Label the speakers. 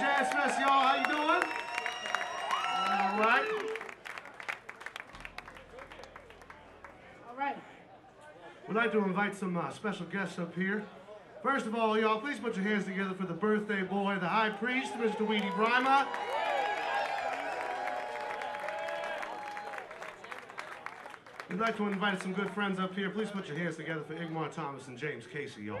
Speaker 1: Jazz Fest, y'all. How you doing? All right. All right. We'd like to invite some uh, special guests up here. First of all, y'all, please put your hands together for the birthday boy, the high priest, Mr. Weedie Braimah. We'd like to invite some good friends up here. Please put your hands together for Igmar Thomas and James Casey, y'all.